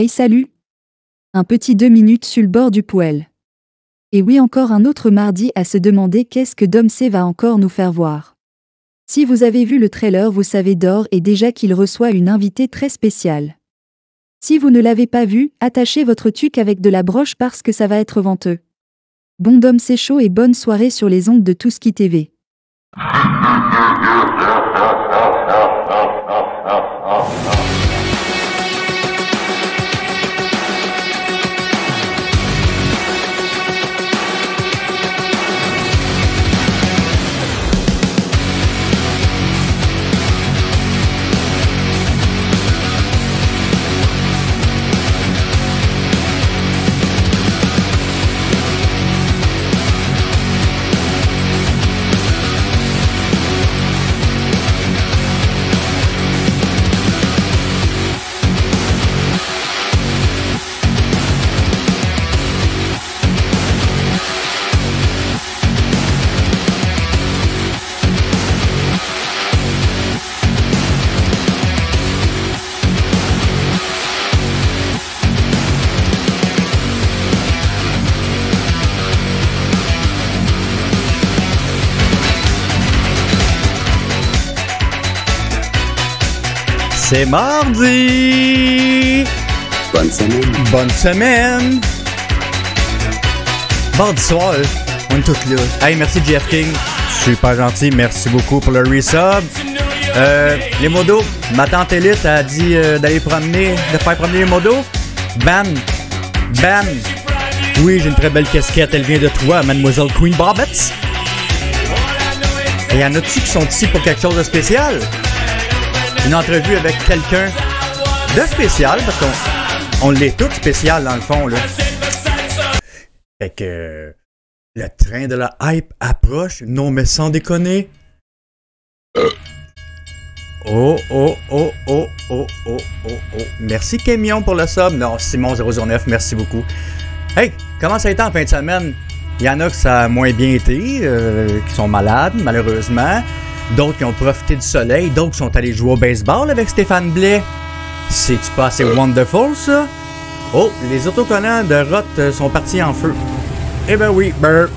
Hey salut Un petit deux minutes sur le bord du poêle. Et oui encore un autre mardi à se demander qu'est-ce que Dom C va encore nous faire voir. Si vous avez vu le trailer vous savez d'or et déjà qu'il reçoit une invitée très spéciale. Si vous ne l'avez pas vu, attachez votre tuque avec de la broche parce que ça va être venteux. Bon Dom c'est chaud et bonne soirée sur les ondes de Touski TV. C'est mardi! Bonne semaine. Bonne semaine! Mardi soir, on est tous là. Hey, merci Jeff King. Super gentil, merci beaucoup pour le resub. Euh, les modos, ma tante Elite a dit euh, d'aller promener, de faire promener les modos. Ban! Ban! Oui, j'ai une très belle casquette, elle vient de toi, Mademoiselle Queen Bobbets. Et y en a-tu qui sont ici pour quelque chose de spécial? Une entrevue avec quelqu'un de spécial, parce qu'on on l'est tout spécial dans le fond, là. Fait que le train de la hype approche, non mais sans déconner. Oh, oh, oh, oh, oh, oh, oh, oh. Merci Camion pour le sub. Non, Simon009, merci beaucoup. Hey, comment ça a été en fin de semaine? Il y en a que ça a moins bien été, euh, qui sont malades, malheureusement. D'autres qui ont profité du soleil, d'autres qui sont allés jouer au baseball avec Stéphane Blais. C'est-tu pas assez wonderful, ça? Oh, les autocollants de Roth euh, sont partis en feu. Eh ben oui, burp.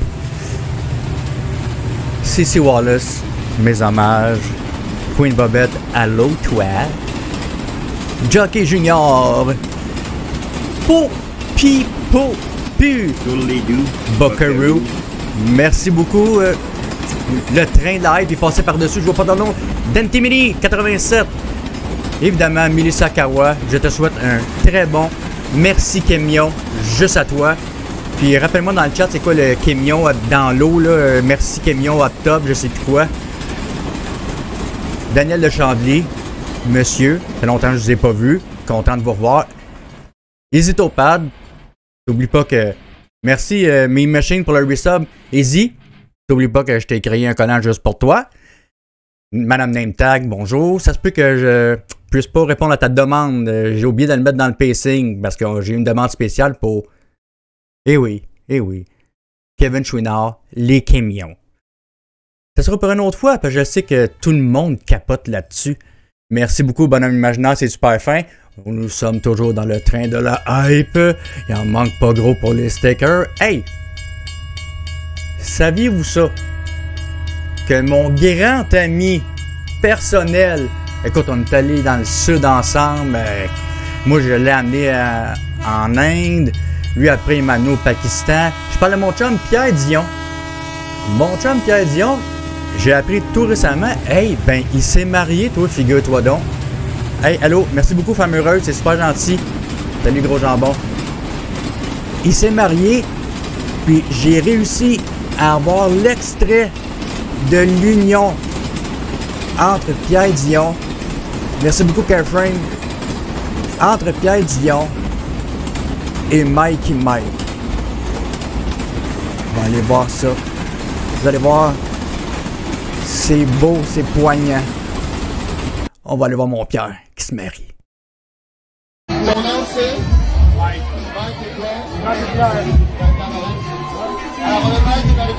Cici Wallace, mes hommages. Queen Bobette, allô toi. Jockey Junior. Po, pi, po, pu. Buckaroo. Merci beaucoup. euh, le train live est passé par-dessus, je vois pas le nom. Dentimini 87. Évidemment, Melissa Kawa, je te souhaite un très bon merci Kemion, juste à toi. Puis rappelle-moi dans le chat, c'est quoi le Kemion dans l'eau, là? Merci Kemion hot top, je sais plus quoi. Daniel de Chambly, monsieur, ça fait longtemps que je vous ai pas vu, content de vous revoir. Easy Topad, n'oublie pas que. Merci euh, Me Machine pour le resub. Easy, N'oublie pas que je t'ai créé un collant juste pour toi. Madame Name Tag, bonjour. Ça se peut que je puisse pas répondre à ta demande. J'ai oublié de le mettre dans le pacing parce que j'ai une demande spéciale pour. Eh oui, eh oui. Kevin Chouinard, les camions. Ça sera pour une autre fois parce que je sais que tout le monde capote là-dessus. Merci beaucoup, bonhomme imaginaire, c'est super fin. Nous sommes toujours dans le train de la hype. Il en manque pas gros pour les stickers. Hey! Saviez-vous ça? Que mon grand ami personnel, écoute, on est allé dans le sud ensemble. euh, moi, je l'ai amené à- en Inde. Lui, après, il m'a amené au Pakistan. Je parle de mon chum Pierre Dion. Mon chum Pierre Dion, j'ai appris tout récemment, hey, ben, il s'est marié, toi, figure-toi donc. Hey, allô, merci beaucoup, femme c'est super gentil. Salut, gros jambon. Il s'est marié, puis j'ai réussi à avoir l'extrait de l'union entre Pierre Dion, merci beaucoup, Careframe, entre Pierre Dion et Mikey Mike. On va aller voir ça. Vous allez voir, c'est beau, c'est poignant. On va aller voir mon Pierre qui se marie. Nom c'est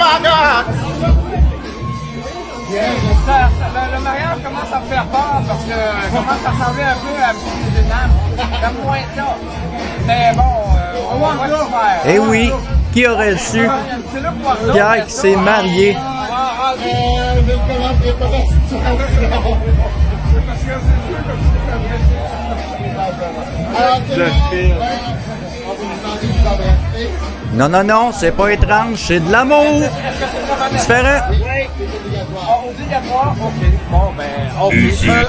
my god! Ça- ça- le, le mariage commence à me faire peur parce que euh, commence à ressembler un peu à M. Zénam. J'aime moins ça. Mais bon, euh, on va faire. Eh oui, qui aurait su? Pierre qui s'est marié. Euh, je Non, non, non, c'est pas étrange, c'est de l'amour. Différent. Obligatoire, ok. Bon, ben, ok. Euh,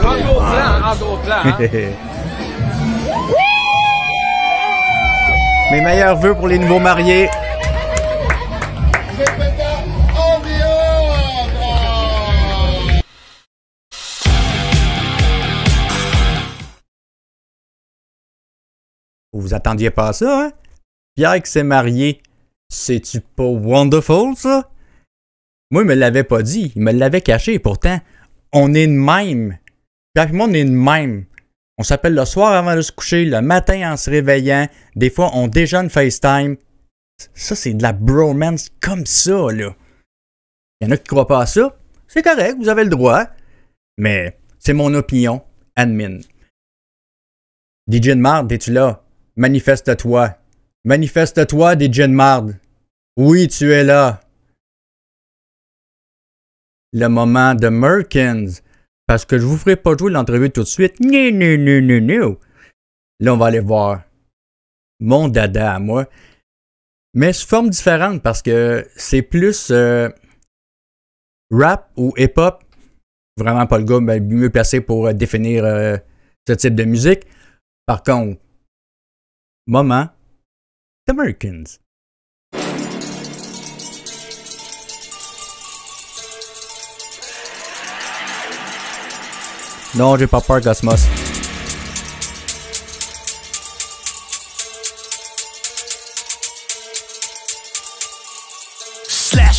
en d'autres plans, en hein. Mes meilleurs vœux pour les nouveaux mariés. Vous vous attendiez pas à ça, hein? Pierre qui s'est marié, c'est-tu pas wonderful, ça? Moi, il me l'avait pas dit, il me l'avait caché, pourtant, on est de même. Pierre et moi, on est de même. On s'appelle le soir avant de se coucher, le matin en se réveillant, des fois, on déjeune FaceTime. Ça, c'est de la bromance comme ça, là. Il y en a qui croient pas à ça. C'est correct, vous avez le droit. Mais c'est mon opinion. Admin. DJ de marde, es-tu là? Manifeste-toi. Manifeste-toi, DJ de. Oui, tu es là. Le moment de Merkins. Parce que je vous ferai pas jouer l'entrevue tout de suite. Non, non, non, non, non. Là, on va aller voir mon dada à moi. Mais sous forme différente parce que c'est plus euh, rap ou hip-hop. Vraiment pas le gars ben, mieux placé pour euh, définir euh, ce type de musique. Par contre, moment d'Americans. Non, j'ai pas peur, Cosmos.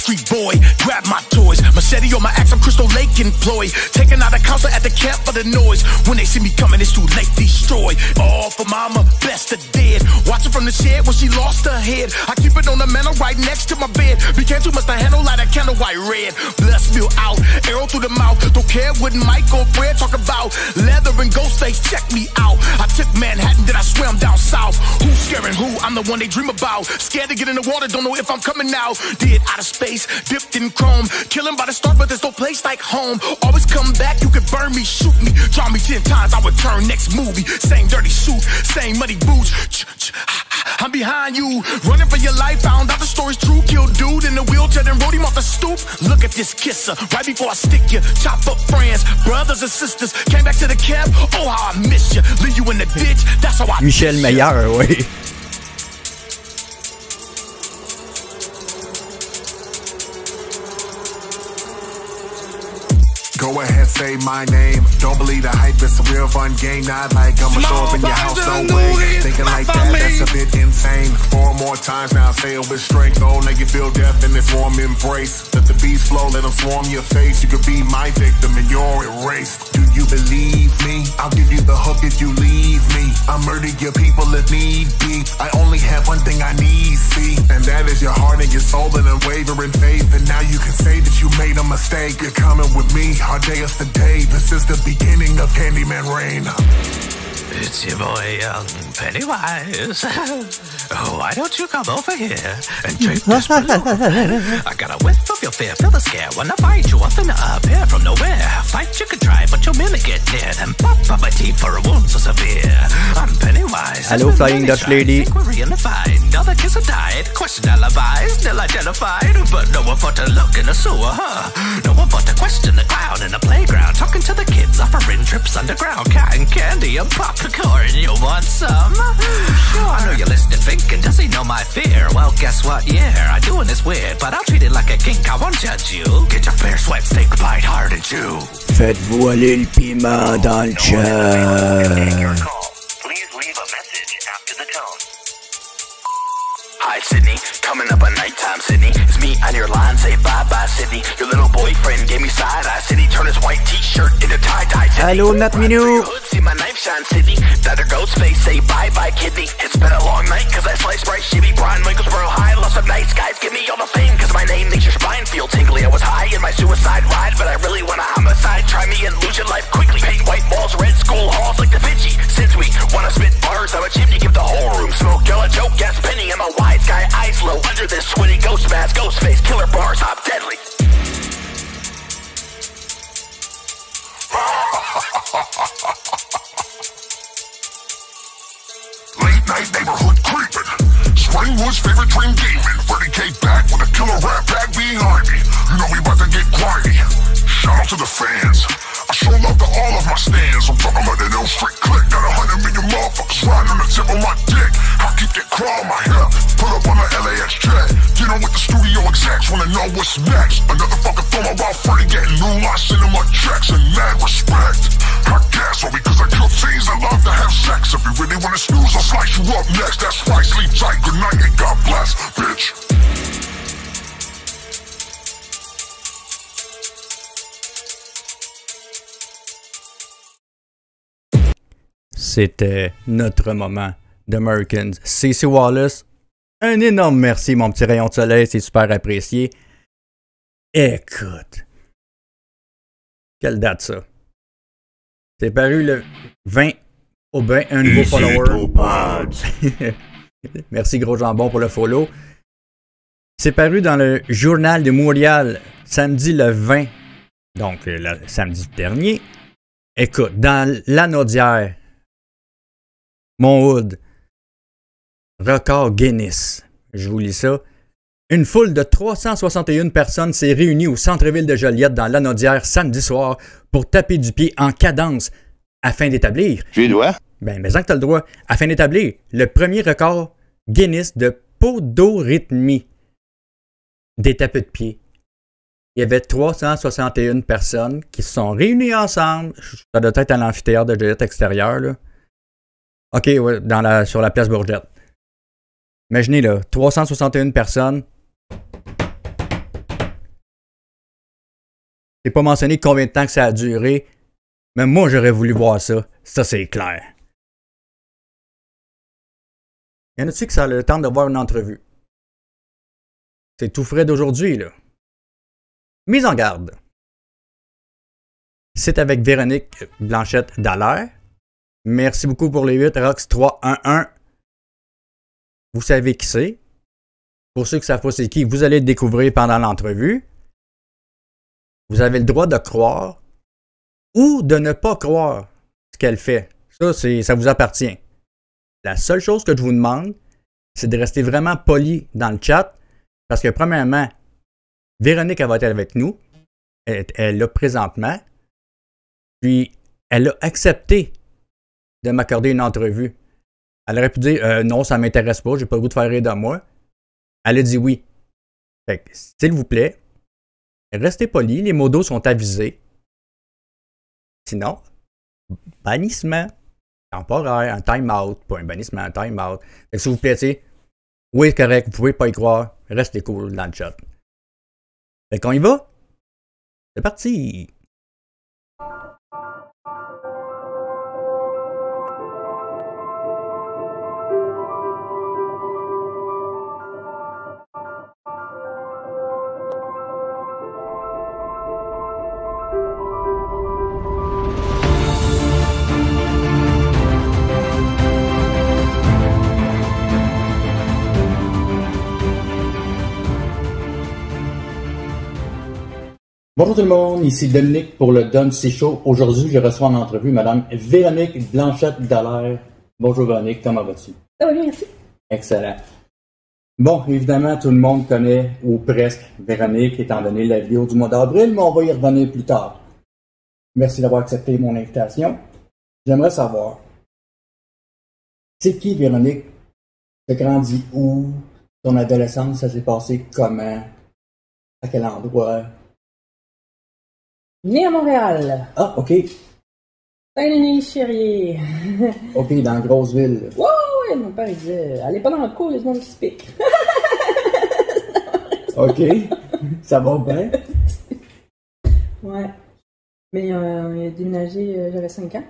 Street boy, grab my toys. Machete on my axe, I'm Crystal Lake employed. Taking out a counselor at the camp for the noise. When they see me coming, it's too late, destroy. All for mama, best of dead. Watching from the shed when she lost her head. I keep it on the mantle right next to my bed. Became too much to handle, like a candle white red. Blood spill out, arrow through the mouth. Don't care what Mike or Fred talk about. Leather and ghost face, check me out. I took Manhattan, then I swam down south. Who's scaring who? I'm the one they dream about. Scared to get in the water, don't know if I'm coming out. Did out of space, dipped in chrome. Killing by the start, but there's no place like home. Always come back, you can burn me, shoot me. Draw me ten times, I return next movie. Same dirty suit, same muddy boots. I'm behind you, running for your life. Found out the story's true. Killed dude in the wheelchair, then rode him off the stoop. Look at this kisser, right before I stick you. Chop up friends, brothers and sisters. Came back to the camp. Oh, how I miss you. Leave you in the ditch. That's how I Michel. Meilleur, oui. Go ahead, say my name. Don't believe the hype, it's a real fun game. Not like I'ma show up in your house, no way. Thinking like that, that's a bit insane. Four more times now, say it with strength. Oh, now you feel death in this warm embrace. Let the beats flow, let them swarm your face. You could be my victim and you're erased. Do you believe me? I'll give you the hook if you leave me. I'll murder your people if need be. I only have one thing I need, see, and that is your heart and your soul and unwavering faith. And now you can say that you made a mistake. You're coming with me, day is today. This is the beginning of Candyman Rain. It's your boy, young Pennywise. oh, why don't you come over here and drink this blue? I got a whiff of your fear, feel the scare. When I fight you, often appear from nowhere. Fight you can try, but you'll merely get near. Then pop up my teeth for a wound so severe. I'm Pennywise. Hello, There's Flying Dutch tries. lady. Think we're reunified. Other kids have died. Question alibis, still identified. But no one for to look in the sewer, huh? No one for to question the clown in the playground. Talking to the kids, offering trips underground. Cotton candy and popcorn. You want some? Sure. I know you're listening, thinking, does he know my fear? Well, guess what? Yeah, I'm doing this weird, but I'll treat it like a kink. I won't judge you. Get your fair sweat, take bite hard and chew. Faites-vous aller le piment dans le chat. Ride, Sydney. Coming up at nighttime, Sydney. It's me on your line, say bye bye, Sydney. Your little boyfriend gave me side eye, Sydney. Turn his white t-shirt into tie dye, Sydney. Allô, Nat Minou. Hood, see my knife shine, Sydney. Leather goat's face, say bye bye, kidney. It's been a long night, cause I sliced bright shitty. Brian Michaels, bro, high. Lost some nice guys, give me all the fame, cause my name makes your spine feel tingly. I was high in my suicide ride, but I really want a homicide. Try me and lose your life quickly. Paint white walls, red school halls like Da Vinci. Since we wanna spit bars, I'm a chimney, give the whole room smoke. Yell a joke, gas penny. I'm a wise guy, eyes low. Under this sweaty ghost mask, ghost face, killer bars, hop deadly. Late night neighborhood creeping. Springwood's favorite dream gaming. Freddy K back with a killer rap bag behind me. You know we about to get grimy. Shout out to the fans. I show love to all of my stands. I'm talking about an L Street click. Got a hundred million motherfuckers riding on the tip of my dick. I keep that claw on my hip. Pull up on the LAX jet. Get on with the studio execs. Wanna know what's next. Another fucking film about Freddy getting new lots, sending my checks and mad respect. I guess all because I kill things that love to have sex. If you really wanna snooze, I'll slice you up next. C'était notre moment d'Americans. CC Wallace, un énorme merci, mon petit rayon de soleil, c'est super apprécié. Écoute. Quelle date ça? C'est paru le 20 au bain, un nouveau follower. merci Gros Jambon pour le follow. C'est paru dans le journal de Montréal samedi le 20, donc euh, le samedi dernier. Écoute, dans l'anodière, mon hood, record Guinness. Je vous lis ça. Une foule de 361 personnes s'est réunie au centre-ville de Joliette dans l'Anodière samedi soir pour taper du pied en cadence afin d'établir. J'ai le droit. Ben, mais que tu as le droit. Afin d'établir le premier record Guinness de podorythmie des tapes de pied. Il y avait 361 personnes qui se sont réunies ensemble. Ça doit être à l'amphithéâtre de Joliette extérieur, là. OK, ouais, dans la, sur la place Bourgette. Imaginez, là, 361 personnes. C'est pas mentionné combien de temps que ça a duré, mais moi, j'aurais voulu voir ça. Ça, c'est clair. Y en a-tu que ça a le temps de voir une entrevue? C'est tout frais d'aujourd'hui, là. Mise en garde. C'est avec Véronique Blanchette Dallaire. Merci beaucoup pour les 8. Rox 311. Vous savez qui c'est. Pour ceux qui ne savent pas c'est qui, vous allez le découvrir pendant l'entrevue. Vous avez le droit de croire ou de ne pas croire ce qu'elle fait. Ça, c'est, ça vous appartient. La seule chose que je vous demande, c'est de rester vraiment poli dans le chat. Parce que, premièrement, Véronique, elle va être avec nous. Elle, là présentement. Puis, elle a accepté de m'accorder une entrevue. Elle aurait pu dire euh, non, ça m'intéresse pas, j'ai pas le goût de faire rire de moi. Elle a dit oui. Fait s'il vous plaît, restez poli, les modos sont avisés. Sinon, bannissement temporaire, un time-out, pas un bannissement, un time-out. Fait s'il vous plaît, oui, correct, vous pouvez pas y croire, restez cool dans le chat. Fait qu'on y va? C'est parti! Bonjour tout le monde, ici Dominique pour le Dom C Show. Aujourd'hui, je reçois en entrevue Madame Véronique Blanchette Dallaire. Bonjour Véronique, comment vas-tu? Ça va bien, merci. Excellent. Bon, évidemment, tout le monde connaît, ou presque, Véronique, étant donné la vidéo du mois d'avril, mais on va y revenir plus tard. Merci d'avoir accepté mon invitation. J'aimerais savoir, c'est qui Véronique? T'as grandi où? Ton adolescence, ça s'est passé comment? À quel endroit? Né à Montréal. Ah, ok. Saint-Denis-Chérier. Ok, dans la grosse ville. Ouais, ouais, mon père il disait, allez pas dans le cours, les gens qui se piquent. OK. Ça va bien? Ouais. Mais euh, il a déménagé, euh, j'avais 5 ans,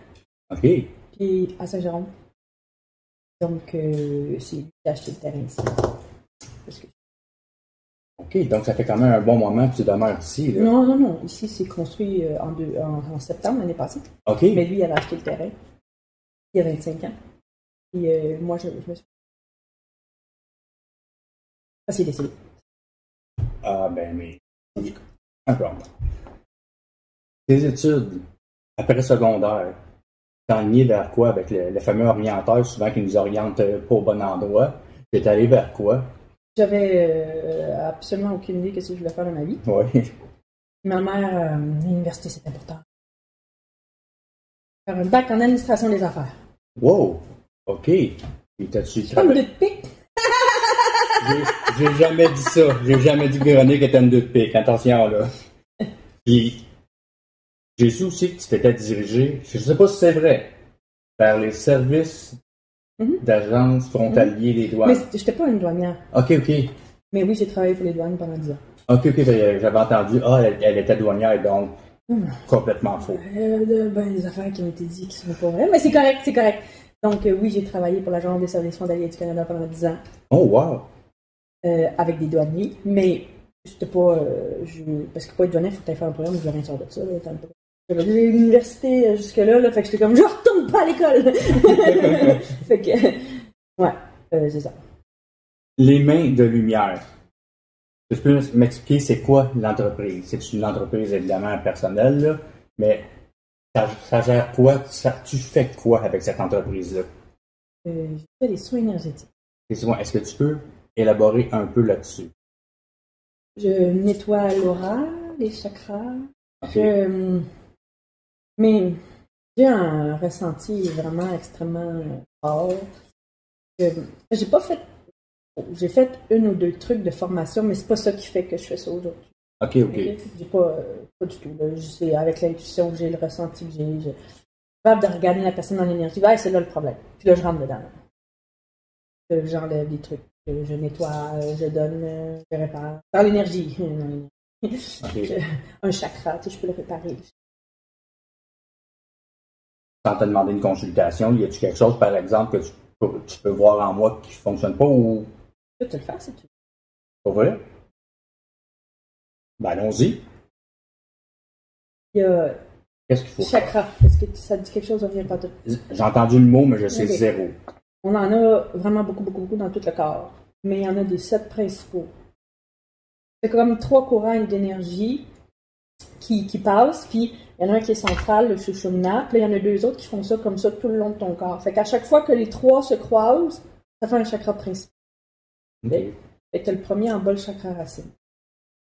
OK. puis à Saint-Jérôme. Donc, euh, c'est lui qui a acheté le terrain ici. OK. Donc, ça fait quand même un bon moment que tu demeures ici, là. Non, non, non. Ici, c'est construit euh, en, deux- en, en septembre l'année passée. OK. Mais lui, il avait acheté le terrain. Il a 25 ans. Puis euh, moi, je, je me suis. Ah, c'est décédé. Ah, ben, mais. Encore. Tes études, après secondaire, t'enligné vers quoi avec le, le fameux orienteur, souvent qui nous oriente euh, pas au bon endroit? T'es allé vers quoi? J'avais euh, absolument aucune idée de ce que je voulais faire de ma vie. Oui. Ma mère, euh, l'université, c'est important. Faire un bac en administration des affaires. Wow! OK. Puis t'as-tu Comme travaillé? de pique? J'ai- jamais dit ça. J'ai jamais dit que Véronique était une deux de pique. Attention, là. Puis, j'ai su aussi que tu t'étais dirigé, je sais pas si c'est vrai, vers les services Mhm. d'agence frontaliers des Mais douanes. c'était- j'étais pas une douanière. OK, OK. Mais oui, j'ai travaillé pour les douanes pendant 10 ans. OK, OK. ben, J'avais entendu, ah, elle, elle était douanière, donc Mhm. complètement faux. Euh, de- ben, des affaires qui ont été dites qui sont pas vraies. Mais c'est correct, c'est correct. Donc, euh, oui, j'ai travaillé pour l'Agence des services frontaliers du Canada pendant 10 ans. Oh, wow! euh, avec des douaniers, mais c'était pas. euh, je- parce que pour être douanier, il faut que tu faire un programme, je veux rien sortir de ça. Là, J'avais l'université euh, jusque-là, là, fait que j'étais comme je retourne pas à l'école! fait que. Ouais, euh, c'est ça. Les mains de lumière. Tu peux m'expliquer c'est quoi l'entreprise? C'est une entreprise évidemment personnelle, là, mais ça, ça gère quoi? Ça- tu fais quoi avec cette entreprise-là? Euh, j'ai fait des soins énergétiques. Est-ce que tu peux élaborer un peu là-dessus? Je nettoie l'aura, les chakras. Je- mais j'ai un ressenti vraiment extrêmement fort. J'ai pas fait. J'ai fait une ou deux trucs de formation, mais c'est pas ça qui fait que je fais ça aujourd'hui. OK, OK. J'ai pas, pas du tout. C'est avec l'intuition que j'ai, le ressenti que j'ai. Je suis capable de regarder la personne dans l'énergie. Ouais, c'est là le problème. Puis là, je rentre dedans. Euh, J'enlève des trucs. Euh, Je nettoie, euh, je donne, je répare. Dans l'énergie. Un chakra, tu sais, je peux le réparer. Sans te demander une consultation, y a-tu quelque chose, par exemple, que tu peux, tu peux voir en moi qui fonctionne pas ou Tu peux te le faire, c'est tout. pas vrai? Ben, allons-y. Il y a Qu'est-ce qu'il faut chakra. Est-ce que ça dit quelque chose? Revient pas tout? J'ai entendu le mot, mais je sais zéro. On en a vraiment beaucoup, beaucoup, beaucoup dans tout le corps. Mais il y en a des sept principaux. C'est comme trois courants d'énergie qui, qui passent, puis il y en a un qui est central, le Shushumna, puis là, il y en a deux autres qui font ça comme ça tout le long de ton corps. Fait qu'à chaque fois que les trois se croisent, ça fait un chakra principal. OK. Fait que t'as le premier en bas, le chakra racine.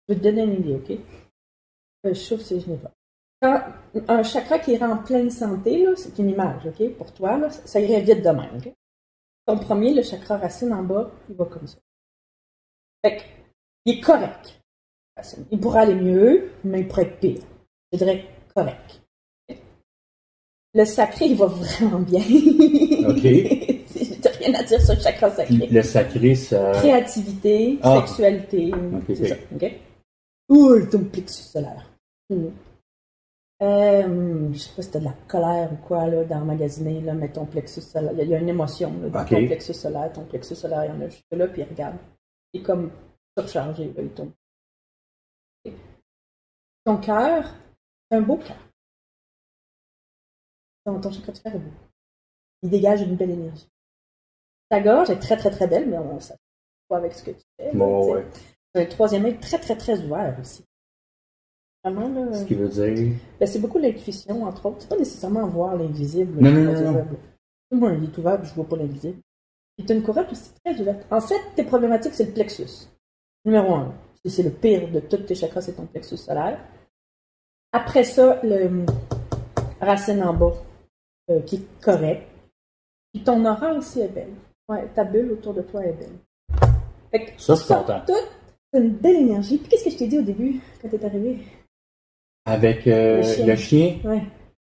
Je vais te donner une idée, OK? Euh, Je chauffe si je n'ai pas. Quand un chakra qui est en pleine santé, c'est une image, OK? Pour toi, là, ça irait vite de même, OK? Ton premier, le chakra racine en bas, il va comme ça. Fait que, il est correct. Il pourrait aller mieux, mais il pourrait être pire. Je dirais correct. Le sacré, il va vraiment bien. OK. J'ai rien à dire sur le chakra Puis sacré. le sacré, ça. Créativité, Ah. sexualité, Ok, c'est ça, ok? Ouh, ton plexus solaire. Mm. Euh, je sais pas si t'as de la colère ou quoi, là, d'emmagasiner, là, mais ton plexus solaire, il y a- il y, a une émotion, là, dans ton plexus solaire, ton plexus solaire, il y en a juste là, puis regarde. Il est comme surchargé, là, il tombe. Ton cœur, un beau cœur. Ton, ton chakra du cœur est beau. Il dégage une belle énergie. Ta gorge est très, très, très belle, mais on s'attend pas avec ce que tu fais. Bon, tu ouais. Un troisième œil très, très, très ouvert aussi. Vraiment, là. Ce qui veut dire. ben, c'est beaucoup l'intuition, entre autres. C'est pas nécessairement voir l'invisible. Non, non, non, non. Moi, il est ouvert, je vois pas l'invisible. Et t'as une couronne aussi très ouverte. En fait, tes problématiques, c'est le plexus. Numéro un. C'est le pire de tous tes chakras, c'est ton plexus solaire. Après ça, le racine en bas, euh, qui est correct. Puis ton aura aussi est belle. Ouais, ta bulle autour de toi est belle. Fait que Ça, je suis content. tout, c'est une belle énergie. Puis qu'est-ce que je t'ai dit au début, quand t'es arrivé? Avec euh, Le chien. le chien, Ouais.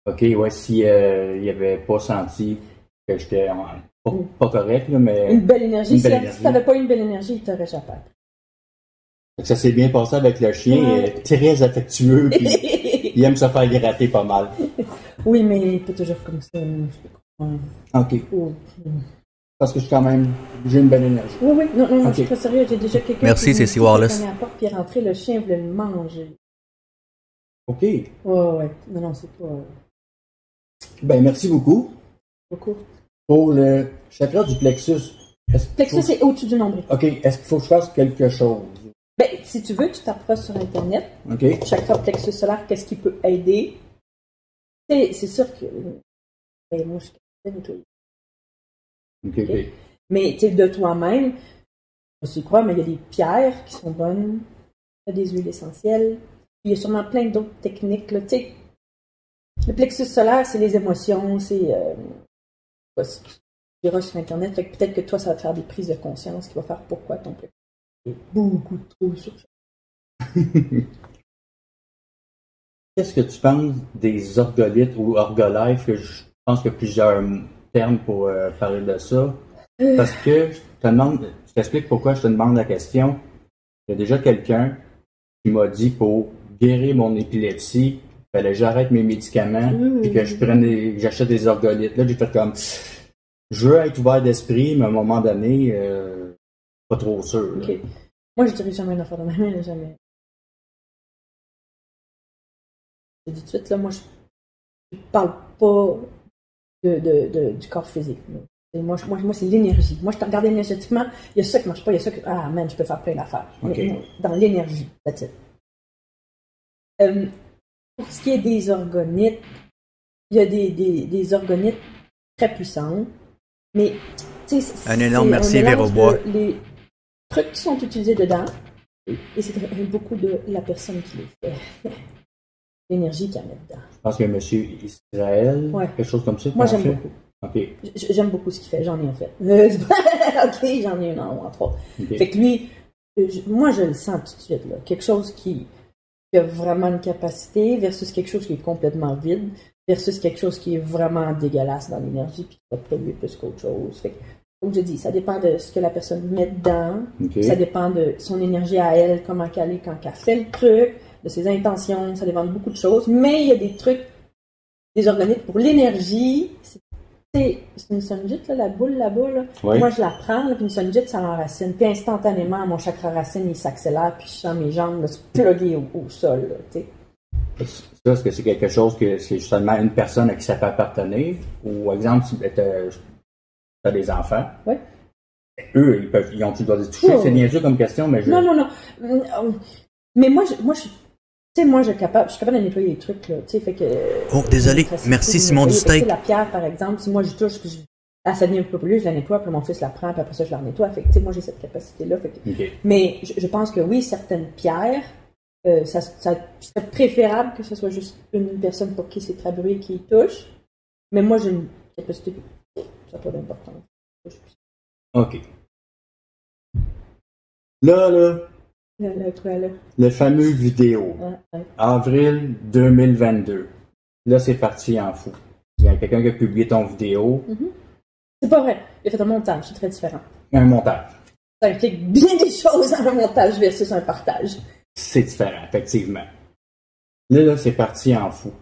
OK, ouais, si euh, il avait pas senti que j'étais en- pas, Mm. pas correct, là, mais. Une belle énergie. Une si belle si énergie. t'avais pas une belle énergie, il t'aurait échappé. Ça s'est bien passé avec le chien, Ouais. très affectueux, puis il aime se faire gratter pas mal. oui, mais pas toujours comme ça. non, je peux comprendre. Ok. Oh. Parce que je suis quand même, j'ai une bonne énergie. Oui, oui, non, non, non, Ok. je suis très sérieux. J'ai déjà quelqu'un Merci, qui Cécile Wallace. est à la porte, puis il est rentré, le chien voulait le manger. Ok. Ouais, ouais. Non, non, c'est pas euh, Ben, merci beaucoup beaucoup. pour le chakra du plexus. Est-ce qu'il Plexus, faut- c'est au-dessus du nombril. Ok, est-ce qu'il faut que je fasse quelque chose? Ben, si tu veux, tu t'approches sur Internet. Ok. Chakra plexus solaire, qu'est-ce qui peut aider? C'est sûr que. Ben, moi, je suis ok. Mais tu de toi-même, je sais quoi, mais il y a des pierres qui sont bonnes, il y a des huiles essentielles, il y a sûrement plein d'autres techniques. Là, le plexus solaire, c'est les émotions, c'est. Euh, tu verras sur Internet, fait que peut-être que toi, ça va te faire des prises de conscience qui va faire pourquoi ton plexus beaucoup trop sur Qu'est-ce que tu penses des orgolites ou orgolife? Je pense qu'il y a plusieurs termes pour euh, parler de ça. Parce que je te demande, je t'explique pourquoi je te demande la question. Il y a déjà quelqu'un qui m'a dit pour guérir mon épilepsie, il fallait que j'arrête mes médicaments et que je prenne des, j'achète des orgolites. Là, j'ai fait comme, je veux être ouvert d'esprit, mais à un moment donné, euh, pas trop sûr. là. Ok. Moi, je dirais jamais une affaire de même, jamais. Je dis tout de suite, là, moi, je, je parle pas de, de, de- du corps physique. là. Et Moi, je- moi, moi c'est l'énergie. Moi, je te regarde énergétiquement, il y a ça qui marche pas, il y a ça que. Ah, man, je peux faire plein d'affaires. Ok. Mais, Dans l'énergie, that's it. Euh, pour ce qui est des orgonites, il y a des, des, des orgonites très puissantes, mais. tu sais, c'est- Un énorme c'est merci, mélange Véro Bois. de- Les trucs qui sont utilisés dedans, et c'est beaucoup de la personne qui les fait. L'énergie qu'il y a dedans. Je pense que Monsieur Israël, Ouais. quelque chose comme ça. Moi, j'aime beaucoup. Ok. J- J'aime beaucoup ce qu'il fait, j'en ai en fait. Ok, j'en ai un en entre autres. ok. Fait que lui, moi je le sens tout de suite, là. Quelque chose qui, qui a vraiment une capacité versus quelque chose qui est complètement vide versus quelque chose qui est vraiment dégueulasse dans l'énergie puis qui va produire plus qu'autre chose. Fait que, comme je dis, ça dépend de ce que la personne met dedans, ça dépend de son énergie à elle, comment qu'elle est quand elle fait le truc, de ses intentions, ça dépend de beaucoup de choses. Mais il y a des trucs, des organiques pour l'énergie. C'est une sunjit, là, la boule là-bas. Là. Moi, je la prends, là, puis une sunjit, ça l'enracine. Puis instantanément, mon chakra racine, il s'accélère, puis je sens mes jambes là, se plugger au, au sol. Est-ce que c'est quelque chose que c'est seulement une personne à qui ça peut appartenir? Ou, exemple, si tu as des enfants, Ouais. eux, ils, peuvent, ils ont-tu le droit de toucher? Oh. C'est niaiseux comme question, mais je... Non, non, non. Hum, hum. Mais moi, je, moi, je, tu sais, moi, je suis capable, je suis capable de nettoyer les trucs, là. Tu sais, fait que. Oh, désolé. Merci, Simon du steak. La pierre, par exemple, si moi je touche, puis je, elle s'admire un peu plus, je la nettoie, puis mon fils la prend, puis après ça, je la nettoie. Fait que, tu sais, moi, j'ai cette capacité-là. Fait que-. Mais je, je pense que oui, certaines pierres, euh, ça, ça serait préférable que ce soit juste une personne pour qui c'est très bruit qui touche. Mais moi, j'ai une capacité, ça n'a pas d'importance. OK. Là, là, Le, le, quoi, là? le fameux vidéo. Ouais. Avril 2022. Là, c'est parti en fou. Il y a quelqu'un qui a publié ton vidéo, C'est pas vrai. Il a fait un montage, c'est très différent. un montage. Ça implique bien des choses dans un montage versus un partage. C'est différent, effectivement. Là, là, c'est parti en fou.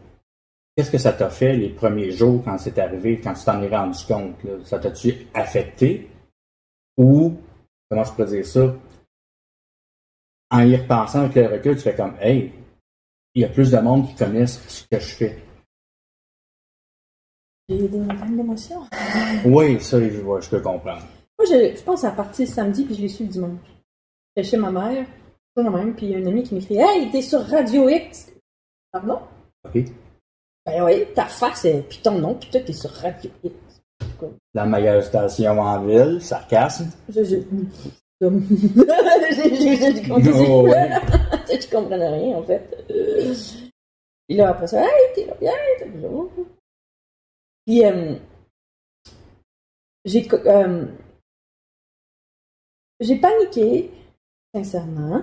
Qu'est-ce que ça t'a fait les premiers jours quand c'est arrivé, quand tu t'en es rendu compte? Là? Ça t'a-tu affecté? Ou, comment je peux dire ça? En y repensant avec le recul, tu fais comme, hey, il y a plus de monde qui connaissent ce que je fais. J'ai des montagnes d'émotions. Oui, ça, je, ouais, je peux comprendre. Moi, je, je pense à partir samedi, puis je l'ai su le dimanche. J'étais chez ma mère, toujours la même, puis il y a un ami qui m'écrit Hey, t'es sur Radio X Pardon? OK? Ben oui, ta face, est- puis ton nom, puis toi, t'es sur Radio X. La meilleure station en ville, sarcasme. Je, je. Oh, ouais. je comprenais rien, en fait. Puis là, après ça, hey, t'es là, bien, t'es là. Puis, euh, j'ai, euh, j'ai paniqué, sincèrement.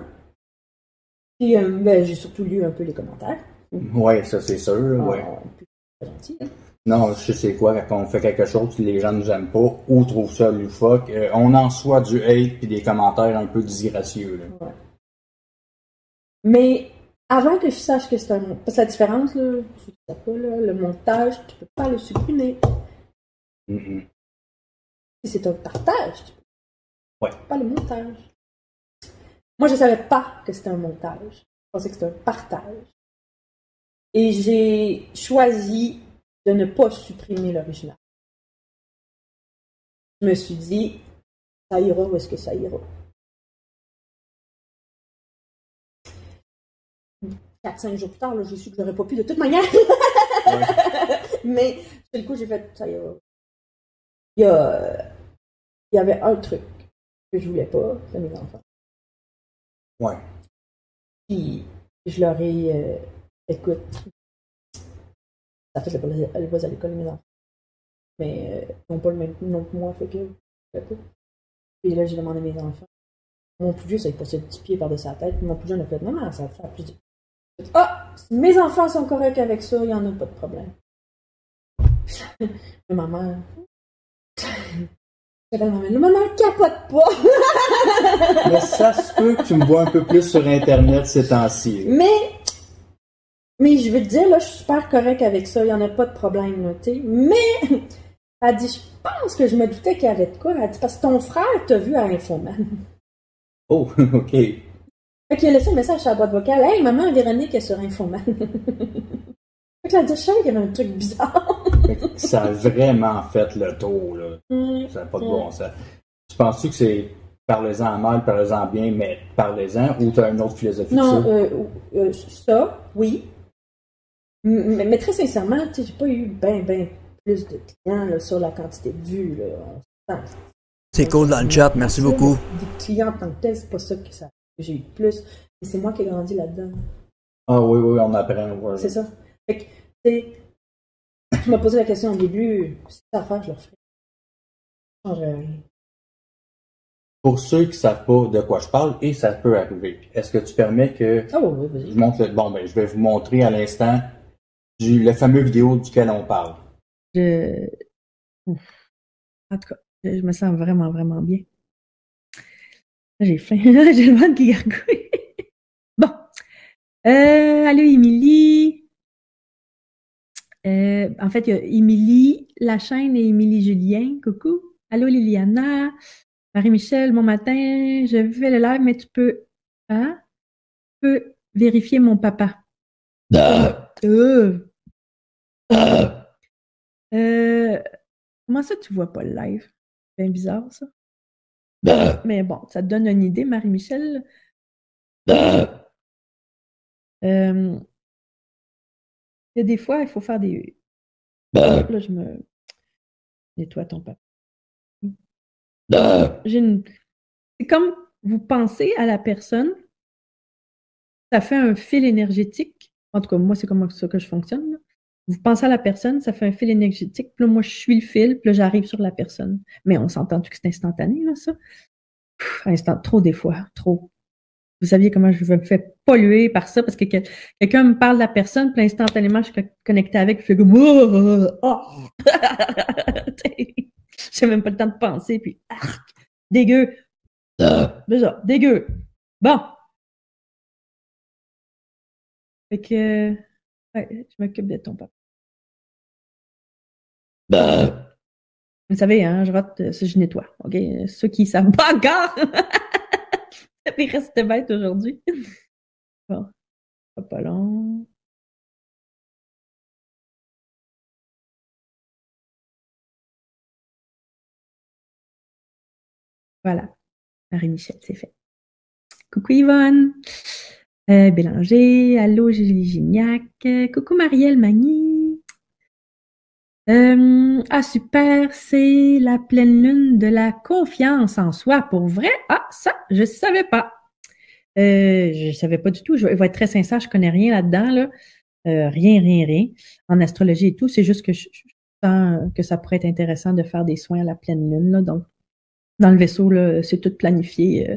Puis, euh, ben, j'ai surtout lu un peu les commentaires. Ouais, ça, c'est sûr. Ouais. Ah. Non, je sais quoi, quand on fait quelque chose que les gens nous aiment pas ou trouvent ça loufoque, euh, on en soit du hate puis des commentaires un peu disgracieux. Là. Mais avant que je sache que c'est un montage, parce que la différence, là, tu sais pas, là, le montage, tu peux pas le supprimer. Si c'est un partage, tu peux Ouais. pas le montage. Moi, je savais pas que c'était un montage. Je pensais que c'était un partage. Et j'ai choisi de ne pas supprimer l'original. Je me suis dit, ça ira où est-ce que ça ira? 4-5 jours plus tard, là, j'ai su que je n'aurais pas pu de toute manière. Mais sur le coup, j'ai fait ça ira. Il y, a, il y avait un truc que je voulais pas de mes enfants. Ouais. Puis je leur ai euh, écoute, ça fait le buzz- le buzz à l'école, mes enfants. Mais euh, ils n'ont pas le même nom que moi, fait que pas. Puis là, j'ai demandé à mes enfants. Mon plus vieux, ça lui passait le petit pied par-dessus sa tête. Mon plus jeune a fait Maman, ça va faire plus. Ah, si mes enfants sont corrects avec ça, il n'y en a pas de problème. Mais maman. J'appelle maman. Maman, capote pas! Mais ça se peut que tu me vois un peu plus sur Internet ces temps-ci. Mais, mais je veux te dire, là, je suis super correct avec ça, il n'y en a pas de problème, là, tu sais. Mais, elle dit, je pense que je me doutais qu'il y avait de quoi. Elle dit, parce que ton frère t'a vu à Infoman. Oh, ok. Fait qu'il a laissé un message sur la boîte vocale. Hey, maman, Véronique est sur Infoman. fait que elle dit, je savais qu'il y avait un truc bizarre. Ça a vraiment fait le tour, là. Ça n'a pas de bon sens. Tu penses-tu que c'est parlez-en mal, parlez-en bien, mais parlez-en, ou tu as une autre philosophie Non, de ça? euh, euh, ça, oui. Mais, mais très sincèrement, tu sais, j'ai pas eu ben, ben plus de clients là, sur la quantité de vues. Là. On s'entend. C'est cool dans le chat, merci beaucoup. Des clients en tant que tel, c'est pas ça que, ça, que j'ai eu de plus. Mais c'est moi qui ai grandi là-dedans. Ah oui, oui, on apprend. ouais. C'est ça. Fait que, tu sais, tu m'as posé la question au début, si c'est à faire, je le ferai. Je. Pour ceux qui ne savent pas de quoi je parle, et ça peut arriver, est-ce que tu permets que Ah oui, oui, vas-y. je montre le... Bon, ben, je vais vous montrer à l'instant du... le fameux vidéo duquel on parle. Je... Ouf. En tout cas, je me sens vraiment, vraiment bien. J'ai faim. J'ai le ventre qui gargouille. bon. Euh, allô, Émilie. Euh, en fait, il y a Émilie, la chaîne et Émilie Julien. Coucou. Allô, Liliana. Marie-Michel, bon matin. Je fais le live, mais tu peux, hein? Tu peux vérifier mon papa. Euh. Euh, comment ça, tu vois pas le live? C'est bien bizarre, ça. Mais bon, ça te donne une idée, Marie-Michel. Euh, il y a des fois, il faut faire des. Là, je me nettoie ton papa. J'ai une... C'est comme vous pensez à la personne, ça fait un fil énergétique. En tout cas, moi, c'est comme ça que je fonctionne. là. Vous pensez à la personne, ça fait un fil énergétique. Puis là, moi, je suis le fil, puis là, j'arrive sur la personne. Mais on s'entend que c'est instantané, là, ça? Instant, trop des fois, trop. Vous saviez comment je me fais polluer par ça parce que quel- quelqu'un me parle de la personne, puis instantanément, je suis connectée avec, je fais comme oh, oh. J'ai même pas le temps de penser, puis arc, dégueu. Ça, dégueu. Bon. Fait que, ouais, je m'occupe de ton papa. Vous savez, hein, je rate, euh, je nettoie. OK? Ceux qui savent pas encore, ils restent bêtes aujourd'hui. Bon. Pas, pas long. Voilà. Marie-Michel, c'est fait. Coucou Yvonne. Euh, Bélanger. Allô, Julie Gignac. Euh, Coucou Marielle Magny. Euh, ah, super. C'est la pleine lune de la confiance en soi. Pour vrai? Ah, ça, je savais pas. Euh, je savais pas du tout. Je vais être très sincère, je connais rien là-dedans, là. Euh, rien, rien, rien. En astrologie et tout, c'est juste que je, sens que ça pourrait être intéressant de faire des soins à la pleine lune. Donc, dans le vaisseau, c'est tout planifié.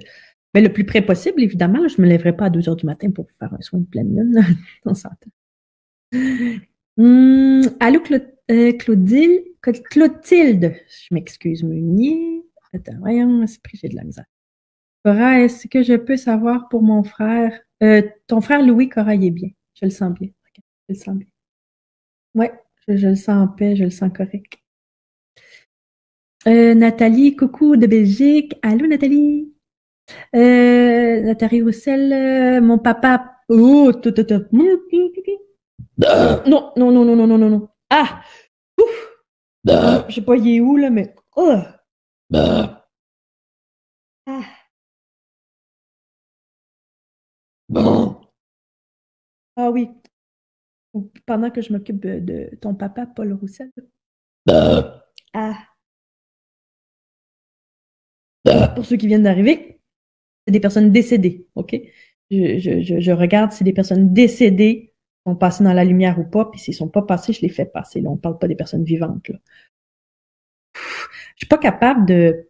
mais le plus près possible, évidemment. je me lèverai pas à 2 heures du matin pour faire un soin de pleine lune. là. On s'entend. Hum, euh, Claudine, Cla- Clotilde. Je m'excuse, Meunier. Attends, voyons, esprit, j'ai de la misère. Cora, est-ce que je peux savoir pour mon frère? Euh, ton frère Louis, Cora, il est bien. Je le sens bien. Ok, Je le sens bien. Ouais, je, le sens en paix, je le sens correct. Euh, Nathalie, coucou de Belgique. Allô, Nathalie? Euh, Nathalie Roussel, mon papa. Oh, non, non, non, non, non, non, non. Ah! Ouf! Ah, Je sais pas, il est où, là, mais. Oh! Ah. Ah oui. Ou Pendant que je m'occupe de ton papa, Paul Roussel. Ah. Pour ceux qui viennent d'arriver, c'est des personnes décédées, OK? Je, je, je, je regarde si des personnes décédées sont passées dans la lumière ou pas, puis s'ils sont pas passés, je les fais passer. Là, on parle pas des personnes vivantes. Là. Je suis pas capable de.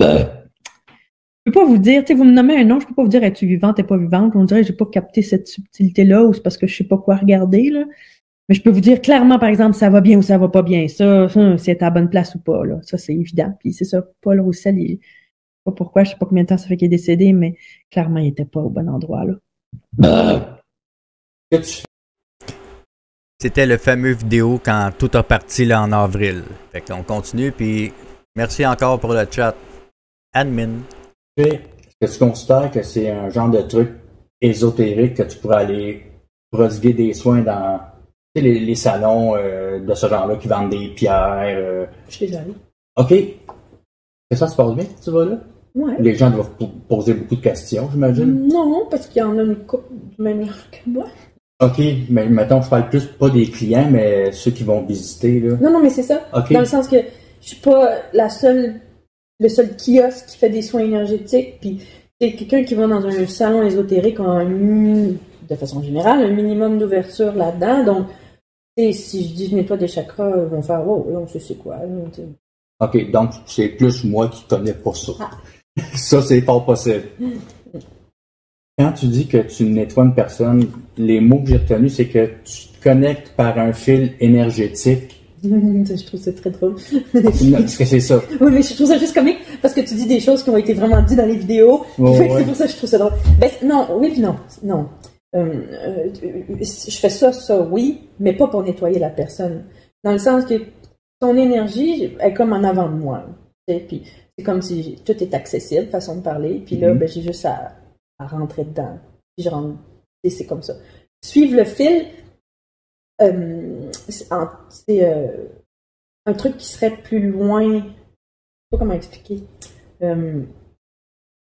Je peux pas vous dire, tu sais, vous me nommez un nom, je peux pas vous dire es-tu vivante, t'es pas vivante. On dirait que j'ai pas capté cette subtilité-là, ou c'est parce que je sais pas quoi regarder, là. Mais je peux vous dire clairement, par exemple, ça va bien ou ça va pas bien. Ça, ça, c'est à la bonne place ou pas, là. Ça, c'est évident. Puis c'est ça, Paul Roussel, il, je sais pas pourquoi, je sais pas combien de temps ça fait qu'il est décédé, mais clairement, il était pas au bon endroit, là. C'était le fameux vidéo quand tout a parti là en avril. Fait qu'on continue, puis merci encore pour le chat. Admin. Est-ce que tu considères que c'est un genre de truc ésotérique que tu pourrais aller prodiguer des soins dans tu sais, les, les salons euh, de ce genre-là qui vendent des pierres? euh, Je suis déjà allée. OK. Que ça se passe bien, tu vas là? Ouais. Les gens doivent po- poser beaucoup de questions, j'imagine. Non, parce qu'il y en a une couple du même genre que moi. OK, mais mettons, je parle plus pas des clients, mais ceux qui vont visiter, là. Non, non, mais c'est ça. Dans le sens que je suis pas la seule, le seul kiosque qui fait des soins énergétiques. Puis c'est quelqu'un qui va dans un salon ésotérique mi- de façon générale, un minimum d'ouverture là-dedans. Donc, si je dis je nettoie des chakras, ils vont faire oh, on sait c'est quoi. OK, donc c'est plus moi qui connais pas ça. Ah. ça, c'est fort possible. Quand tu dis que tu nettoies une personne, les mots que j'ai retenus, c'est que tu te connectes par un fil énergétique. je trouve ça très drôle. Non, Est-ce que c'est ça? Oui, mais je trouve ça juste comique parce que tu dis des choses qui ont été vraiment dites dans les vidéos. Ouais. C'est pour ça que je trouve ça drôle. Ben, non, oui puis non. Non. Euh, euh, je fais ça, ça, oui, mais pas pour nettoyer la personne. Dans le sens que ton énergie est comme en avant de moi. Puis c'est comme si tout est accessible, façon de parler. Puis là, Mhm. ben, j'ai juste à, à rentrer dedans. Puis je rentre. C'est comme ça. Suivre le fil, euh, c'est euh, un truc qui serait plus loin. Je sais pas comment expliquer. Euh,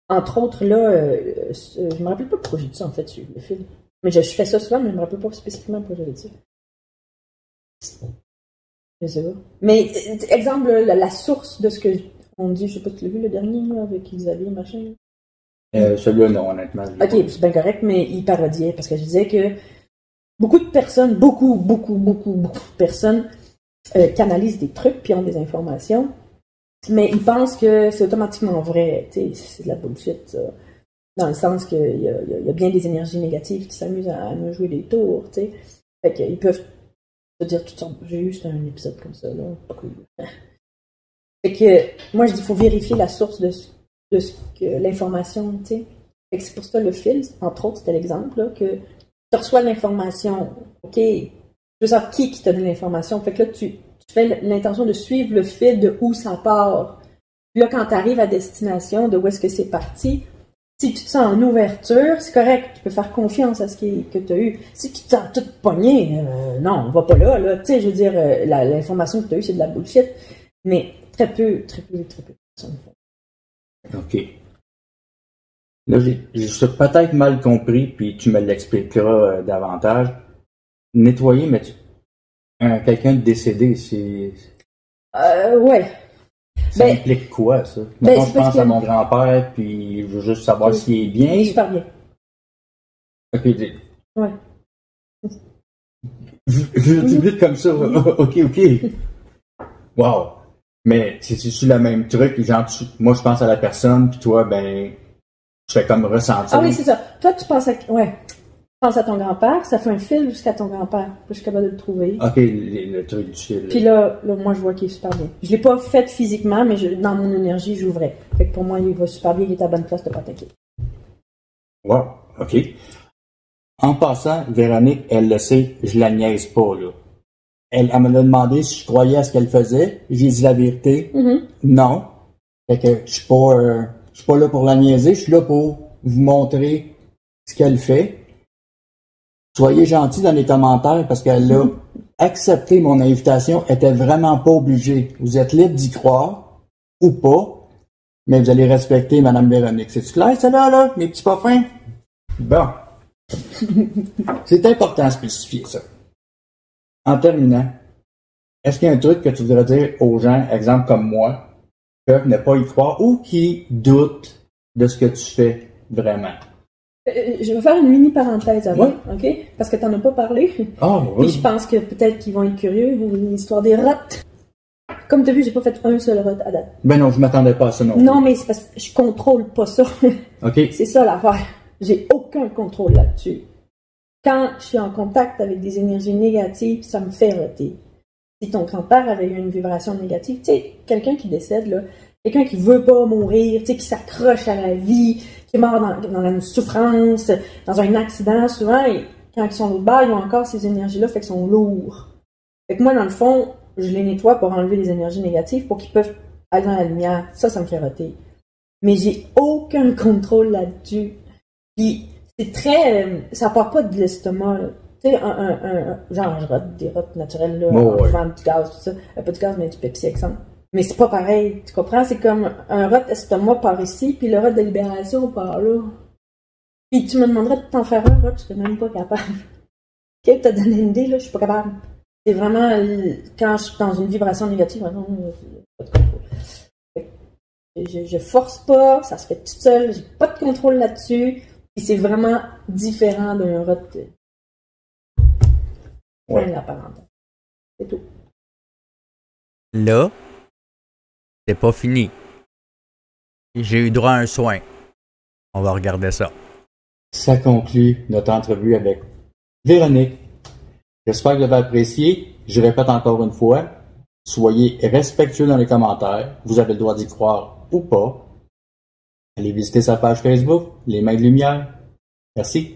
entre autres, là, je me rappelle pas pourquoi j'ai dit ça en fait, suivre le fil. Mais je, fais ça souvent, mais je me rappelle pas spécifiquement pourquoi j'avais dit ça. Je sais pas. Mais, exemple, la, source de ce que on dit, je sais pas si tu l'as vu le dernier, avec Xavier, machin. Euh, Celui-là, non, honnêtement. Ok, c'est bien correct, mais il parodiait parce que je disais que beaucoup de personnes, beaucoup, beaucoup, beaucoup, beaucoup de personnes euh, canalisent des trucs puis ont des informations, mais ils pensent que c'est automatiquement vrai. Tu sais, c'est de la bullshit, ça. Dans le sens qu'il y, y a- il y a bien des énergies négatives qui s'amusent à, à nous jouer des tours, tu sais. Fait qu'ils peuvent te dire toutes sortes. J'ai eu juste un épisode comme ça, là. Fait que moi, je dis, il faut vérifier la source de, ce- de ce que l'information, tu sais. C'est pour ça le fil, entre autres, c'était l'exemple, là, que tu reçois l'information, OK, je veux savoir qui qui t'a donné l'information. Fait que là, tu, tu fais l'intention de suivre le fil de où ça part. Puis là, quand tu arrives à destination, de où est-ce que c'est parti, si tu te sens en ouverture, c'est correct, tu peux faire confiance à ce qui, que tu as eu. Si tu te sens toute poignée, euh, non, on va pas là, là. Tu sais, je veux dire, euh, l'information que tu as eue, c'est de la bullshit. Mais très peu, très peu, très peu. OK. Là, j'ai j'ai peut-être mal compris, puis tu me l'expliqueras euh, davantage. Nettoyer, mais tu... un- quelqu'un de décédé, c'est. Euh, ouais. Ça Ben- implique quoi, ça? Ben, Maintenant, je pense que- à mon grand-père, puis je veux juste savoir Oui. s'il est bien. Super bien. OK, dis- Ouais. je, je vite comme ça. OK, OK. Wow. Mais c'est le même truc? Genre, tu- moi, je pense à la personne, puis toi, ben, je fais comme ressentir. Ah oui, c'est ça. Toi, tu penses à. Ouais. pense à ton grand-père, ça fait un fil jusqu'à ton grand-père. Je suis capable de le trouver. Ok, le, le truc du fil. Puis là, là, moi, je vois qu'il est super bien. Je l'ai pas fait physiquement, mais je- dans mon énergie, j'ouvrais. Fait que pour moi, il va super bien, il est à la bonne place de pas t'inquiéter. Wow, ok. En passant, Véronique, elle le sait, je la niaise pas, là. Elle, elle me l'a demandé si je croyais à ce qu'elle faisait. J'ai dit la vérité. Mhm. Non. Fait que je suis pas, euh, je suis pas là pour la niaiser, je suis là pour vous montrer ce qu'elle fait. Soyez gentils dans les commentaires parce qu'elle a accepté mon invitation, elle était vraiment pas obligée. Vous êtes libre d'y croire ou pas, mais vous allez respecter Madame Véronique. C'est clair, ça là, là, mes petits parfums? Bon. C'est important à spécifier ça. En terminant, est-ce qu'il y a un truc que tu voudrais dire aux gens, exemple comme moi, qui peuvent ne pas y croire ou qui doutent de ce que tu fais vraiment? Euh, je vais faire une mini parenthèse avant, ok? Parce que t'en as pas parlé. Ah, Puis je pense que peut-être qu'ils vont être curieux, une histoire des rottes. Comme tu as vu, j'ai pas fait un seul rot à date. Ben non, je m'attendais pas à ça non plus. Non, mais c'est parce que je contrôle pas ça. OK. c'est ça l'affaire. J'ai aucun contrôle là-dessus. Quand je suis en contact avec des énergies négatives, ça me fait roter. Si ton grand-père avait eu une vibration négative, tu sais, quelqu'un qui décède, là, quelqu'un qui veut pas mourir, tu sais, qui s'accroche à la vie, qui est mort dans, dans une souffrance, dans un accident, souvent, et quand ils sont au bas, ils ont encore ces énergies-là, fait qu'ils sont lourds. Fait que moi, dans le fond, je les nettoie pour enlever les énergies négatives pour qu'ils peuvent aller dans la lumière. Ça, ça me fait roter. Mais j'ai aucun contrôle là-dessus. Puis c'est très. euh, ça part pas de l'estomac. là. Tu sais, un, un, un- genre, je rote des rotes naturelles, là, Oh, en ouais. du gaz, tout ça. Euh, pas du gaz, mais du Pepsi, exemple. Mais c'est pas pareil, tu comprends? C'est comme un rot estomac par ici, puis le rot de libération par là. Puis tu me demanderais de t'en faire un rot, je serais même pas capable. Ok, t'as donné une idée, là, je suis pas capable. C'est vraiment euh, quand je suis dans une vibration négative, vraiment, euh, pas de contrôle. Fait que Je, je force pas, ça se fait tout seul, j'ai pas de contrôle là-dessus. C'est vraiment différent d'un rot. Ouais. fin de la parenthèse. C'est tout. Là, c'est pas fini. J'ai eu droit à un soin. On va regarder ça. Ça conclut notre entrevue avec Véronique. J'espère que vous avez apprécié. Je répète encore une fois, soyez respectueux dans les commentaires. Vous avez le droit d'y croire ou pas. Allez visiter sa page Facebook, Les Mains de Lumière. Merci.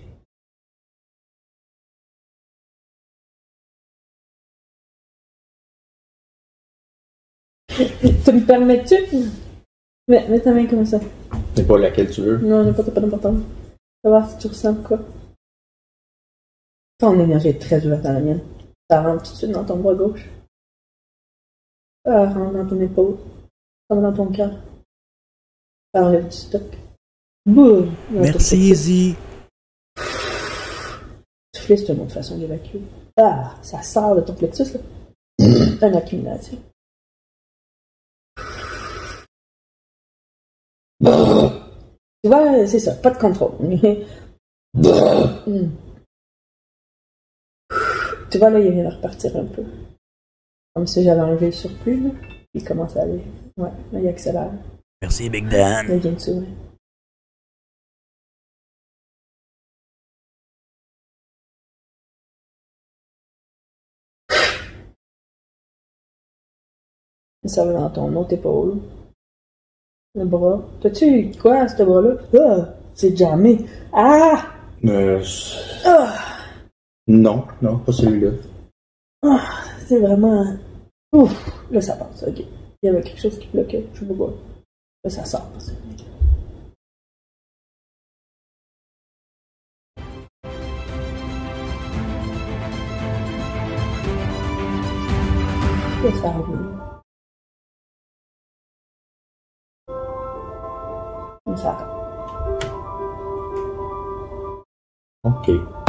Tu me permets-tu? Mets, mets ta main comme ça? C'est pas laquelle tu veux. Non, n'importe pas d'importance. On va voir si tu ressens quoi. Ton énergie est très ouverte dans la mienne. Ça rentre tout de suite dans ton bras gauche. Ça rentre dans ton épaule. Ça rentre dans ton cœur. Ça enlève du stock. Boum! Merci. Izzy. Souffler, c'est une autre façon d'évacuer. Ah, ça sort de ton plexus, là. Une accumulation. Tu vois, c'est ça, pas de contrôle. Hmm. Tu vois, là, il vient de repartir un peu. Comme si j'avais enlevé le surplus, là. Il commence à aller. Ouais, là, il accélère. Merci, Big Dan. il vient de s'ouvrir. Ça va dans ton autre épaule. Le bras. T'as-tu eu quoi à ce bras-là? Ah! C'est jamais. Ah! Euh, Ah! non, non, pas celui-là. Ah! C'est vraiment. Ouf! Là, ça passe, ok. Il y avait quelque chose qui bloquait, je sais pas quoi. Là, ça sort. Là, ça revient. Là, ça arrête. OK.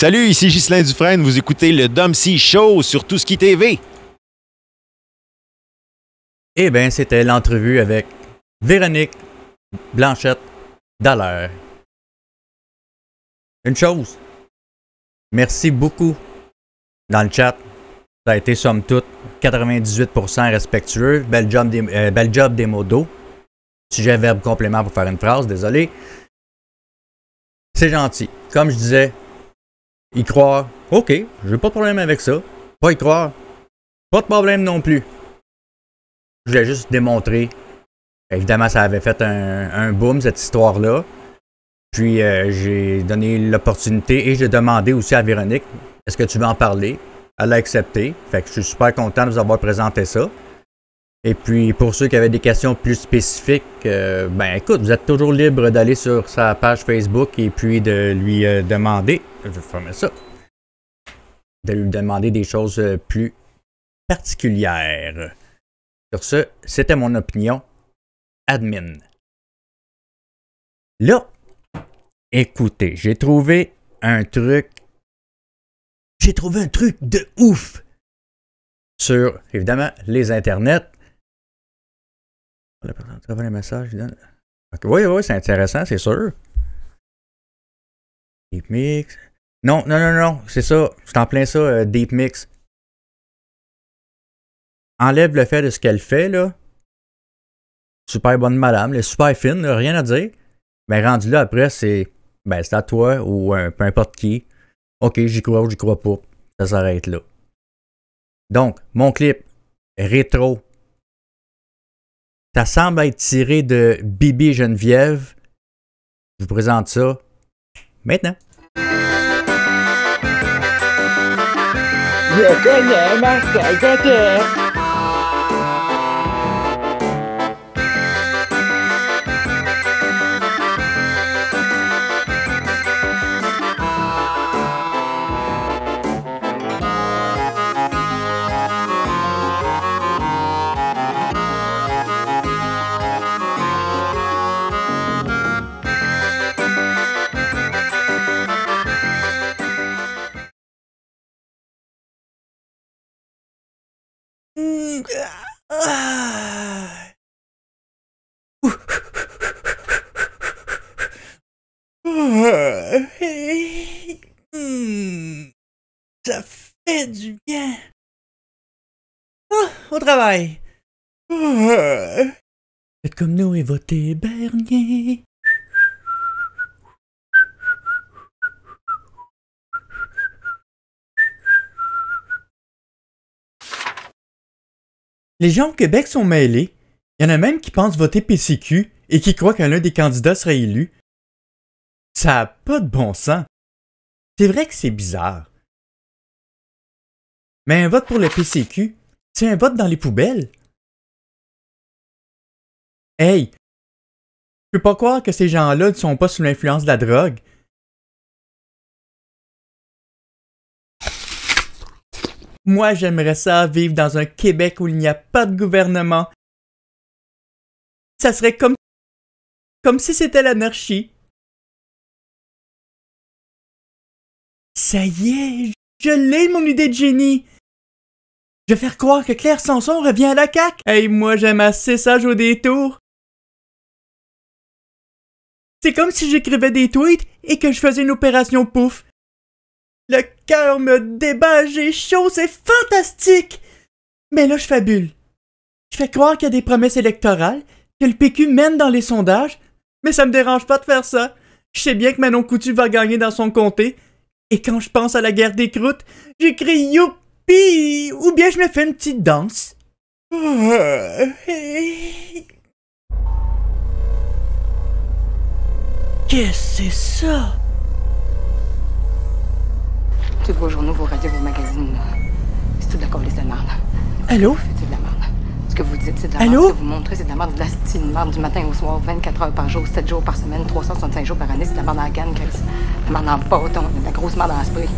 Salut, ici Ghislain Dufresne, vous écoutez le Dom C Show sur Tout Ski TV. Eh bien, c'était l'entrevue avec Véronique Blanchette Dallaire. Une chose, merci beaucoup dans le chat. Ça a été somme toute 98% respectueux. Bel job des, euh, bel job des modos. Sujet, verbe, complément pour faire une phrase, désolé. C'est gentil. Comme je disais, y croire, ok, j'ai pas de problème avec ça. Pas y croire, pas de problème non plus. Je voulais juste démontrer. Évidemment, ça avait fait un, un boom, cette histoire-là. Puis euh, j'ai donné l'opportunité et j'ai demandé aussi à Véronique est-ce que tu veux en parler? Elle a accepté. Fait que je suis super content de vous avoir présenté ça. Et puis pour ceux qui avaient des questions plus spécifiques, euh, ben écoute, vous êtes toujours libre d'aller sur sa page Facebook et puis de lui euh, demander. Je vais fermer ça. De lui demander des choses euh, plus particulières. Sur ce, c'était mon opinion. Admin. Là, écoutez, j'ai trouvé un truc. J'ai trouvé un truc de ouf sur, évidemment, les internets. La personne les messages. Oui, oui, c'est intéressant, c'est sûr. Deep Mix. Non, non, non, non, c'est ça. C'est en plein ça, euh, Deep Mix. Enlève le fait de ce qu'elle fait, là. Super bonne madame, elle est super fine, rien à dire. Mais rendu là, après, c'est. Ben, c'est à toi ou euh, peu importe qui. Ok, j'y crois ou j'y crois pas. Ça s'arrête là. Donc, mon clip rétro. Ça semble être tiré de Bibi Geneviève. Je vous présente ça maintenant. Ça fait du bien. Ah, au travail. Faites comme nous et votez Bernier. Les gens au Québec sont mêlés. Il y en a même qui pensent voter PCQ et qui croient qu'un des candidats serait élu. Ça a pas de bon sens. C'est vrai que c'est bizarre. Mais un vote pour le PCQ, c'est un vote dans les poubelles. Hey! Je peux pas croire que ces gens-là ne sont pas sous l'influence de la drogue. Moi, j'aimerais ça vivre dans un Québec où il n'y a pas de gouvernement. Ça serait comme si c'était l'anarchie. Ça y est, je l'ai mon idée de génie. Je vais faire croire que Claire Sanson revient à la CAQ. Hey, moi j'aime assez ça jouer des tours. C'est comme si j'écrivais des tweets et que je faisais une opération pouf. Le cœur me débat, j'ai chaud, c'est fantastique. Mais là, je fabule. Je fais croire qu'il y a des promesses électorales, que le PQ mène dans les sondages, mais ça me dérange pas de faire ça. Je sais bien que Manon Coutu va gagner dans son comté, et quand je pense à la guerre des croûtes, j'écris youpi ou bien je me fais une petite danse. Qu'est-ce que c'est ça? Tous vos journaux, vos radios, vos magazines, c'est tout de la coulisse de merde. Allô? C'est de la merde. Ce que vous dites, c'est de la Allô? merde. Ce que vous montrez, c'est de la merde. De la merde du matin au soir, 24 heures par jour, 7 jours par semaine, 365 jours par année. C'est de la merde en canne, Chris. De la merde en bâton, de la grosse merde en spray.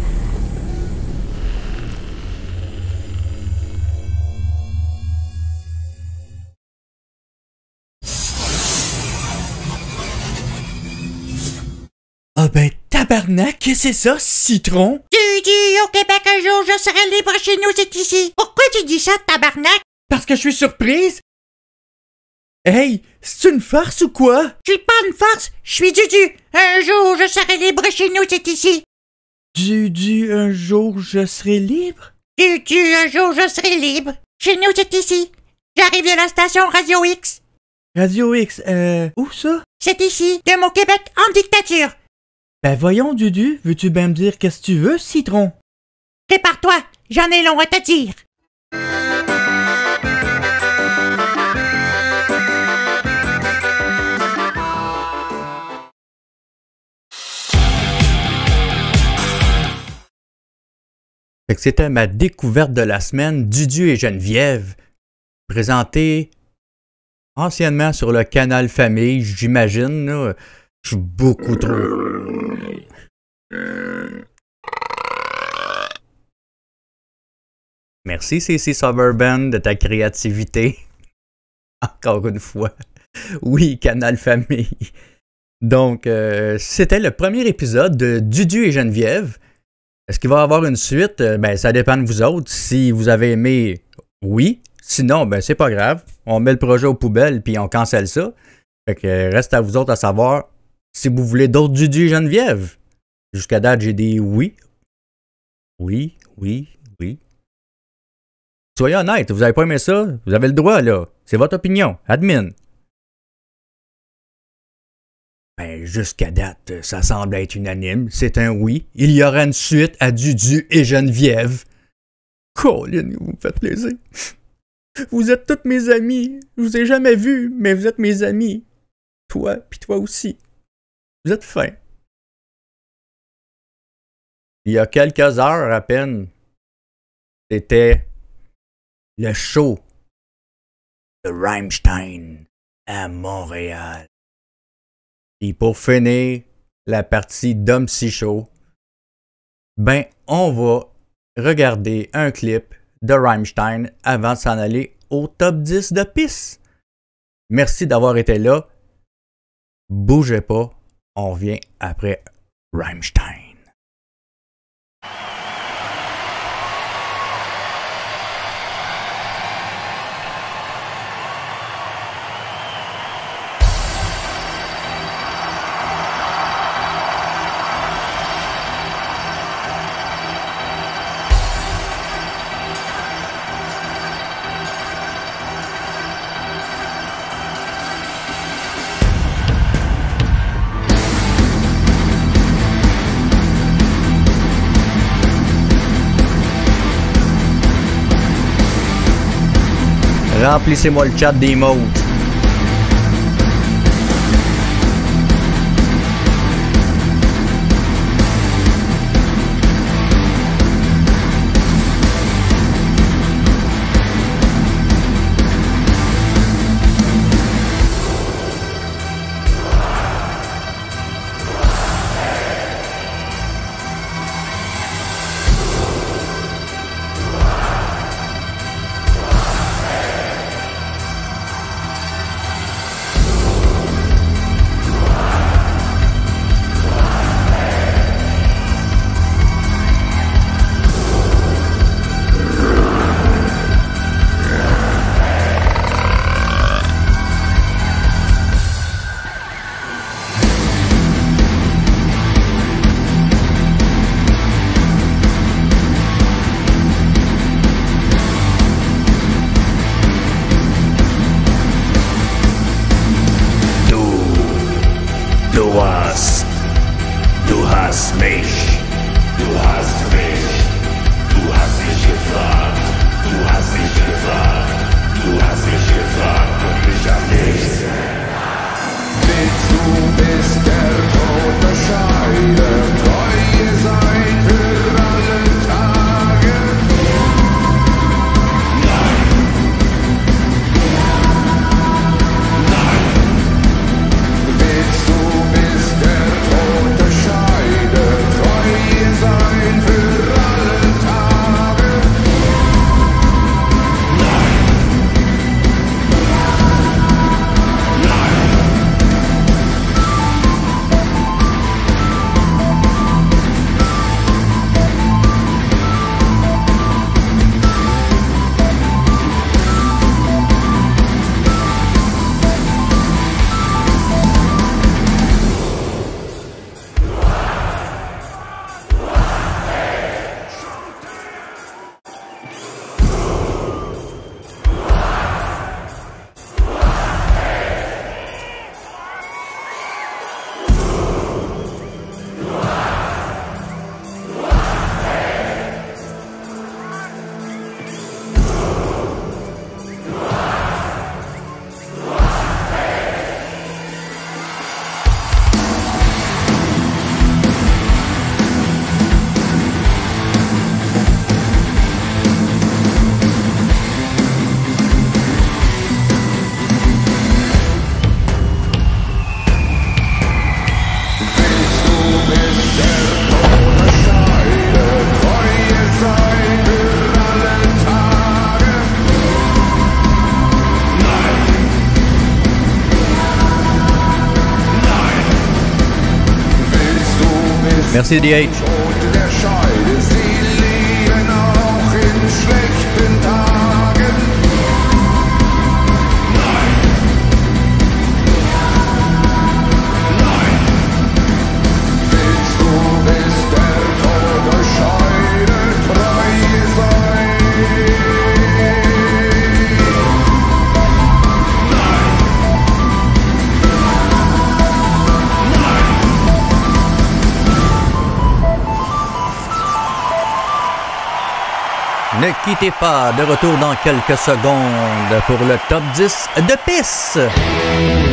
Tabarnak, qu'est-ce que c'est ça, citron? Tu dis au Québec un jour je serai libre chez nous, c'est ici. Pourquoi tu dis ça, tabarnak? Parce que je suis surprise? Hey, c'est une farce ou quoi? Je suis pas une farce, je suis Dudu. Un jour je serai libre chez nous, c'est ici. Du, du, un jour je serai libre? Dudu, un jour je serai libre. Chez nous, c'est ici. J'arrive de la station Radio X. Radio X, euh, où ça? C'est ici, de mon Québec en dictature. Ben voyons, Dudu, veux-tu bien me dire qu'est-ce que tu veux, citron? Prépare-toi, j'en ai long à te dire. Fait que c'était ma découverte de la semaine, Dudu et Geneviève, présentée anciennement sur le canal Famille, j'imagine. Je suis beaucoup trop. Merci CC Suburban de ta créativité. Encore une fois. Oui, Canal Famille. Donc, euh, c'était le premier épisode de Dudu et Geneviève. Est-ce qu'il va y avoir une suite? Euh, Ben, ça dépend de vous autres. Si vous avez aimé, oui. Sinon, ben, c'est pas grave. On met le projet aux poubelles puis on cancelle ça. Fait que euh, reste à vous autres à savoir si vous voulez d'autres Dudu et Geneviève. Jusqu'à date, j'ai dit oui. Oui, oui, oui. Soyez honnête, vous avez pas aimé ça? Vous avez le droit, là. C'est votre opinion. Admin. Ben, jusqu'à date, ça semble être unanime. C'est un oui. Il y aura une suite à Dudu et Geneviève. Colin, vous me faites plaisir. Vous êtes toutes mes amies. Je vous ai jamais vus, mais vous êtes mes amis. Toi, puis toi aussi. Vous êtes fins. Il y a quelques heures à peine, c'était le show de Rammstein à Montréal. Et pour finir la partie d'Homme Si Show, ben, on va regarder un clip de Rammstein avant de s'en aller au top 10 de piste. Merci d'avoir été là. Bougez pas, on revient après Rammstein. Remplissez-moi le chat des modes. Merci, DH. Quittez pas, de retour dans quelques secondes pour le top 10 de pisse.